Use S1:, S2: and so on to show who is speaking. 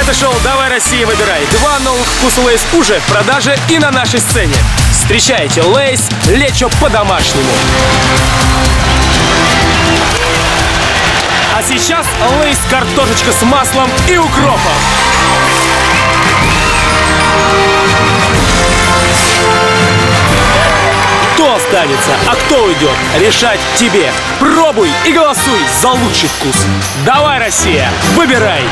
S1: Это шоу «Давай, Россия, выбирай». Два новых вкуса Lay's уже в продаже и на нашей сцене. Встречайте Lay's Лечо по-домашнему. А сейчас Lay's картошечка с маслом и укропом. Кто останется, а кто уйдет, решать тебе. Пробуй и голосуй за лучший вкус. Давай, Россия, выбирай!